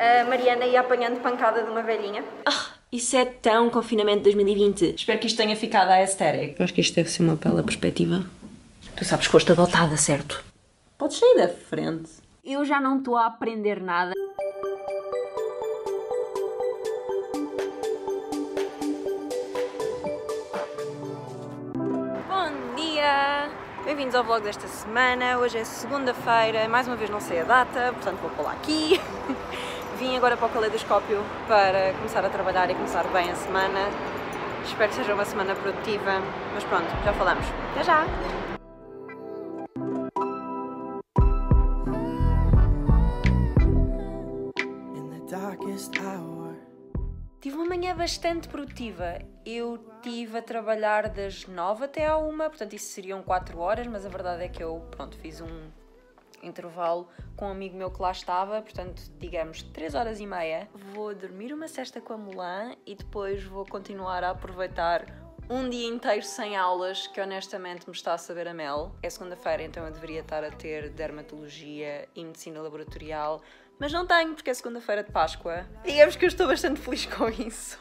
A Mariana ia apanhando pancada de uma velhinha. Ah, isso é tão confinamento 2020. Espero que isto tenha ficado a estética. Eu acho que isto deve ser uma bela perspectiva. Tu sabes que foste adotada, certo? Podes sair da frente. Eu já não estou a aprender nada. Bom dia! Bem-vindos ao vlog desta semana. Hoje é segunda-feira, mais uma vez não sei a data, portanto vou pular aqui. Vim agora para o caleidoscópio para começar a trabalhar e começar bem a semana. Espero que seja uma semana produtiva, mas pronto, já falamos. Até já! Tive uma manhã bastante produtiva. Eu tive a trabalhar das 9 até à 1, portanto isso seriam 4 horas, mas a verdade é que eu, pronto, fiz um intervalo com um amigo meu que lá estava, portanto, digamos, 3 horas e meia. Vou dormir uma cesta com a Mulan e depois vou continuar a aproveitar um dia inteiro sem aulas, que honestamente me está a saber a mel. É segunda-feira, então eu deveria estar a ter dermatologia e medicina laboratorial, mas não tenho porque é segunda-feira de Páscoa. Digamos que eu estou bastante feliz com isso.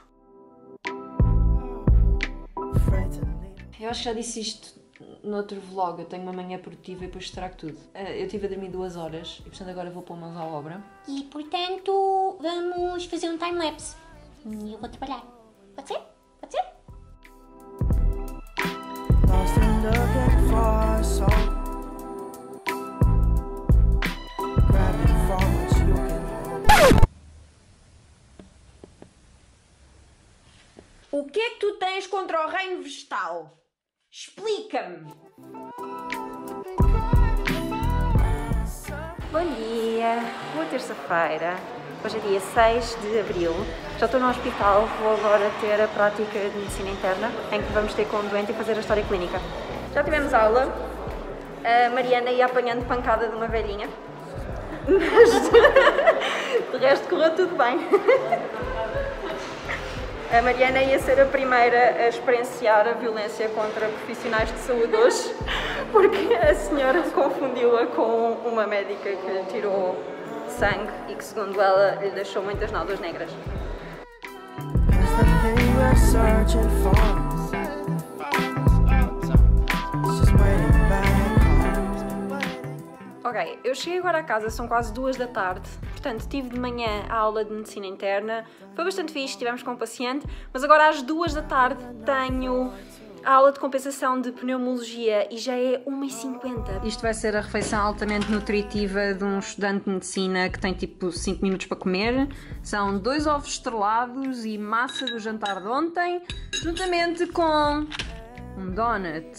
Eu acho que já disse isto no outro vlog. Eu tenho uma manhã produtiva e depois trago tudo. Eh, Eu tive a dormir duas horas e portanto agora vou pôr mãos à obra. E portanto, vamos fazer um time-lapse. E eu vou trabalhar. Pode ser? Pode ser? O que é que tu tens contra o reino vegetal? Explica-me! Bom dia! Boa terça-feira. Hoje é dia 6 de abril. Já estou no hospital, vou agora ter a prática de medicina interna, em que vamos ter com o doente e fazer a história clínica. Já tivemos aula. A Mariana ia apanhando pancada de uma velhinha. Mas de resto correu tudo bem. A Mariana ia ser a primeira a experienciar a violência contra profissionais de saúde hoje, porque a senhora confundiu-a com uma médica que lhe tirou sangue e que, segundo ela, lhe deixou muitas nódoas negras. Ok, eu cheguei agora a casa, são quase duas da tarde, portanto tive de manhã a aula de medicina interna, foi bastante fixe, estivemos com um paciente, mas agora às duas da tarde tenho a aula de compensação de pneumologia e já é 1h50. Isto vai ser a refeição altamente nutritiva de um estudante de medicina que tem tipo 5 minutos para comer. São dois ovos estrelados e massa do jantar de ontem, juntamente com um donut.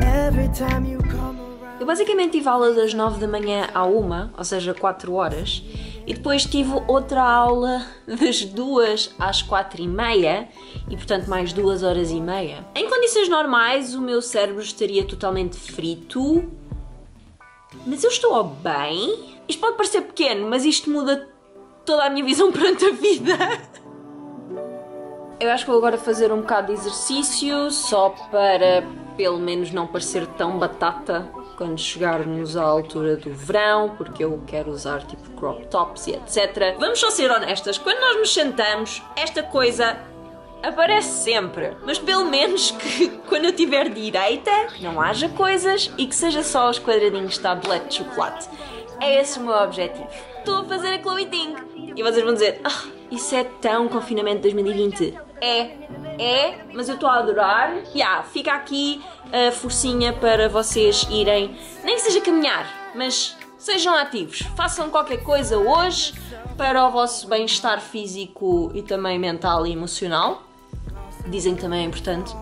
Every time you come around. Eu basicamente tive aula das 9 da manhã à 1, ou seja, 4 horas, e depois tive outra aula das 2 às 4 e meia, e portanto mais 2 horas e meia. Em condições normais, o meu cérebro estaria totalmente frito, mas eu estou bem. Isto pode parecer pequeno, mas isto muda toda a minha visão perante a vida. Eu acho que vou agora fazer um bocado de exercício só para pelo menos não parecer tão batata quando chegarmos à altura do verão, porque eu quero usar tipo crop tops e etc. Vamos só ser honestas, quando nós nos sentamos, esta coisa aparece sempre, mas pelo menos que quando eu tiver direita não haja coisas e que seja só os quadradinhos de tablete de chocolate. É esse o meu objetivo. Estou a fazer a Chloe Ting. E vocês vão dizer, ah, isso é tão confinamento 2020. É, é, mas eu estou a adorar. Já, fica aqui a forcinha para vocês irem, nem que seja caminhar, mas sejam ativos. Façam qualquer coisa hoje para o vosso bem-estar físico e também mental e emocional. Dizem que também é importante.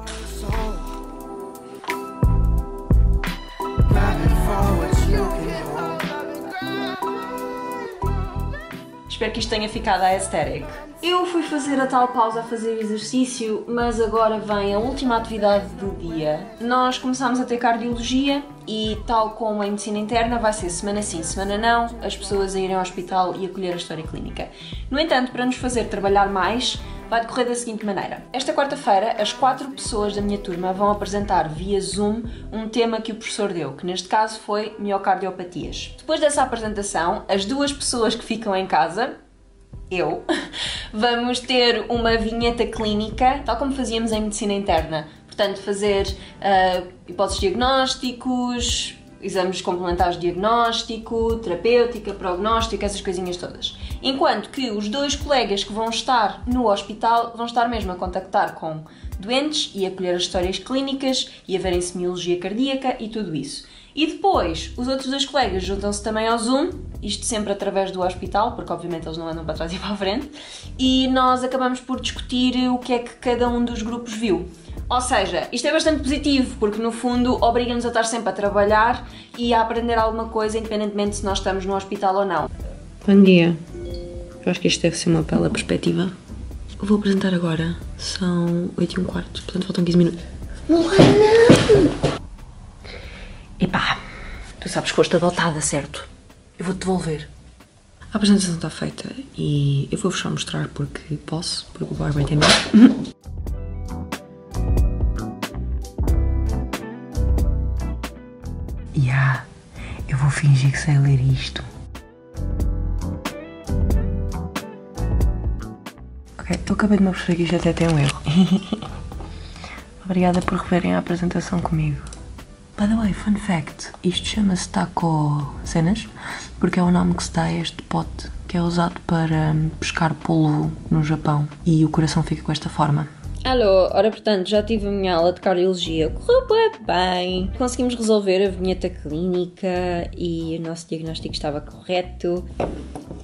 Espero que isto tenha ficado aesthetic. Eu fui fazer a tal pausa a fazer exercício, mas agora vem a última atividade do dia. Nós começámos a ter cardiologia e, tal como em medicina interna, vai ser semana sim, semana não, as pessoas a irem ao hospital e acolher a história clínica. No entanto, para nos fazer trabalhar mais, vai decorrer da seguinte maneira. Esta quarta-feira, as quatro pessoas da minha turma vão apresentar via Zoom um tema que o professor deu, que neste caso foi miocardiopatias. Depois dessa apresentação, as duas pessoas que ficam em casa, eu, vamos ter uma vinheta clínica, tal como fazíamos em medicina interna. Portanto, fazer uh, hipóteses diagnósticos, exames complementares de diagnóstico, terapêutica, prognóstico, essas coisinhas todas. Enquanto que os dois colegas que vão estar no hospital vão estar mesmo a contactar com doentes e a colher as histórias clínicas e a verem semiologia cardíaca e tudo isso. E depois, os outros dois colegas juntam-se também ao Zoom, isto sempre através do hospital, porque obviamente eles não andam para trás e para a frente, e nós acabamos por discutir o que é que cada um dos grupos viu. Ou seja, isto é bastante positivo, porque no fundo obriga-nos a estar sempre a trabalhar e a aprender alguma coisa, independentemente se nós estamos no hospital ou não. Bom dia. Eu acho que isto deve ser uma bela perspectiva. Vou apresentar agora. São 8 e um quarto, portanto faltam 15 minutos. Epá, tu sabes que foste adotada, certo? Eu vou-te devolver. A apresentação está feita e eu vou-vos só mostrar porque posso, porque o Barbara tem medo. Ya, eu vou fingir que sei ler isto. Eu acabei de me perceber que isto até tem um erro. Obrigada por reverem a apresentação comigo. By the way, fun fact, isto chama-se taco cenas porque é o nome que se dá a este pote que é usado para hum, pescar polvo no Japão e o coração fica com esta forma. Alô, ora portanto, já tive a minha aula de cardiologia, correu bem, conseguimos resolver a vinheta clínica e o nosso diagnóstico estava correto.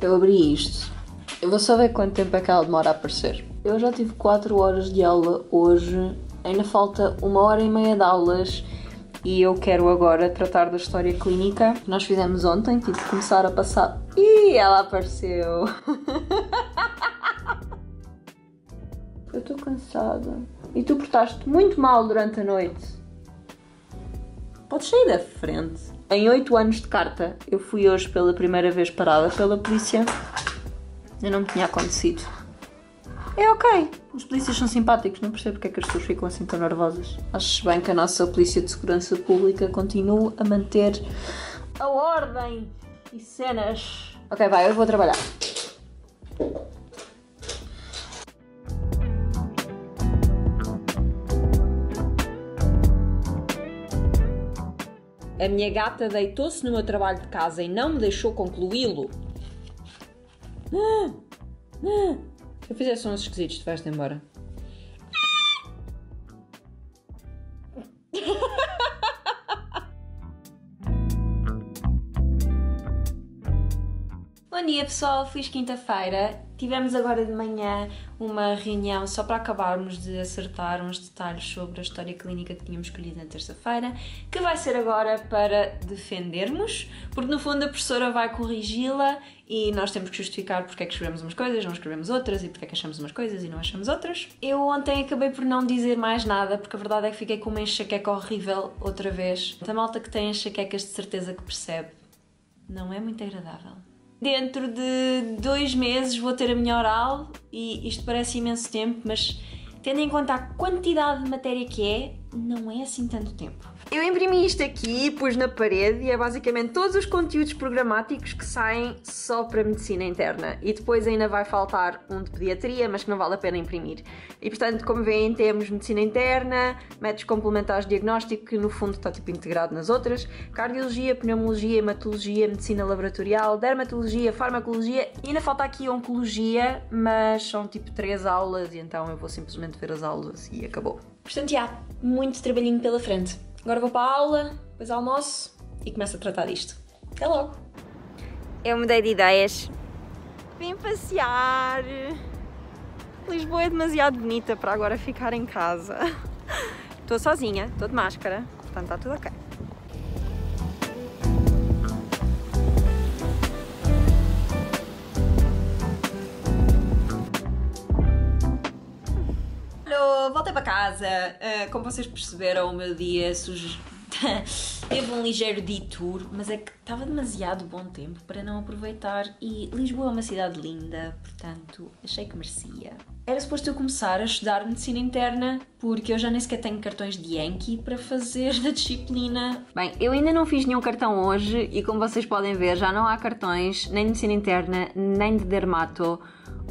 Eu abri isto. Eu vou só ver quanto tempo é que ela demora a aparecer. Eu já tive 4 horas de aula hoje, ainda falta uma hora e meia de aulas e eu quero agora tratar da história clínica que nós fizemos ontem, tive que começar a passar. Ih, ela apareceu! Eu estou cansada. E tu portaste muito mal durante a noite. Podes sair da frente. Em 8 anos de carta, eu fui hoje pela primeira vez parada pela polícia. Eu não tinha acontecido. É ok. Os polícias são simpáticos, não percebo porque é que as pessoas ficam assim tão nervosas. Acho bem que a nossa Polícia de Segurança Pública continue a manter a ordem e cenas. Ok, vai, eu vou trabalhar. A minha gata deitou-se no meu trabalho de casa e não me deixou concluí-lo. Se eu fizer sons esquisitos, tu vais-te embora. Bom dia pessoal, feliz quinta-feira. Tivemos agora de manhã uma reunião só para acabarmos de acertar uns detalhes sobre a história clínica que tínhamos escolhido na terça-feira, que vai ser agora para defendermos, porque no fundo a professora vai corrigi-la e nós temos que justificar porque é que escrevemos umas coisas, não escrevemos outras e porque é que achamos umas coisas e não achamos outras. Eu ontem acabei por não dizer mais nada, porque a verdade é que fiquei com uma enxaqueca horrível outra vez. A malta que tem enxaquecas de certeza que percebe. Não é muito agradável dentro de dois meses vou ter a minha oral e isto parece imenso tempo, mas tendo em conta a quantidade de matéria que é, não é assim tanto tempo. Eu imprimi isto aqui, pus na parede e é basicamente todos os conteúdos programáticos que saem só para medicina interna. E depois ainda vai faltar um de pediatria, mas que não vale a pena imprimir. E portanto, como veem, temos medicina interna, métodos complementares de diagnóstico, que no fundo está tipo integrado nas outras, cardiologia, pneumologia, hematologia, medicina laboratorial, dermatologia, farmacologia e ainda falta aqui oncologia, mas são tipo três aulas e então eu vou simplesmente ver as aulas e acabou. Portanto, já, muito trabalhinho pela frente. Agora vou para a aula, depois almoço e começo a tratar disto. Até logo! Eu mudei de ideias. Vim passear. Lisboa é demasiado bonita para agora ficar em casa. Estou sozinha, estou de máscara, portanto está tudo ok. Voltei para casa. Uh, como vocês perceberam, o meu dia sujo. teve um ligeiro detour, mas é que estava demasiado bom tempo para não aproveitar e Lisboa é uma cidade linda, portanto achei que merecia. Era suposto eu começar a estudar medicina interna porque eu já nem sequer tenho cartões de Yankee para fazer da disciplina. Bem, eu ainda não fiz nenhum cartão hoje e como vocês podem ver já não há cartões nem de medicina interna nem de dermato.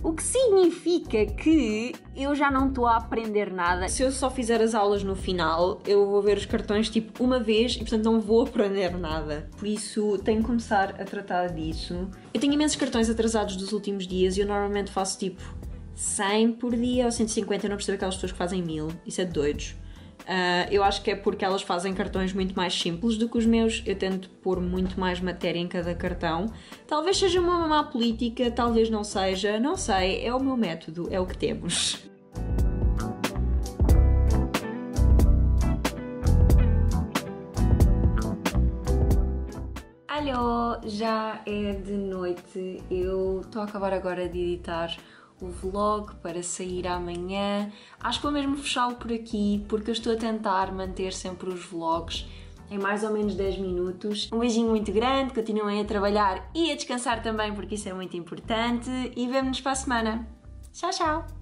O que significa que eu já não estou a aprender nada. Se eu só fizer as aulas no final, eu vou ver os cartões tipo uma vez e portanto não vou aprender nada. Por isso tenho que começar a tratar disso. Eu tenho imensos cartões atrasados dos últimos dias e eu normalmente faço tipo 100 por dia ou 150. Eu não percebo aquelas pessoas que fazem mil. Isso é de doidos. Uh, eu acho que é porque elas fazem cartões muito mais simples do que os meus. Eu tento pôr muito mais matéria em cada cartão. Talvez seja uma má política, talvez não seja. Não sei, é o meu método, é o que temos. Alô, já é de noite. Eu estou a acabar agora de editar o vlog para sair amanhã. Acho que vou mesmo fechá-lo por aqui porque eu estou a tentar manter sempre os vlogs em mais ou menos 10 minutos. Um beijinho muito grande, continuem a trabalhar e a descansar também porque isso é muito importante e vemo-nos para a semana. Tchau, tchau!